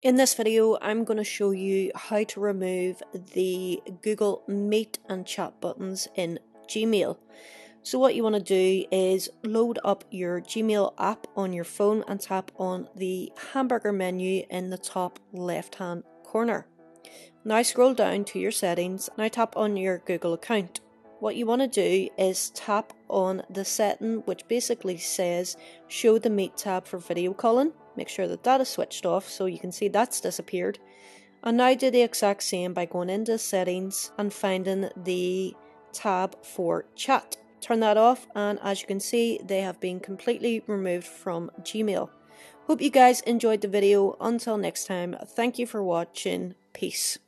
In this video, I'm going to show you how to remove the Google Meet and Chat buttons in Gmail. So what you want to do is load up your Gmail app on your phone and tap on the hamburger menu in the top left hand corner. Now scroll down to your settings, now tap on your Google account. What you want to do is tap on the setting which basically says show the Meet tab for video calling Make sure that that is switched off so you can see that's disappeared. And now do the exact same by going into settings and finding the tab for chat. Turn that off and as you can see they have been completely removed from Gmail. Hope you guys enjoyed the video. Until next time, thank you for watching. Peace.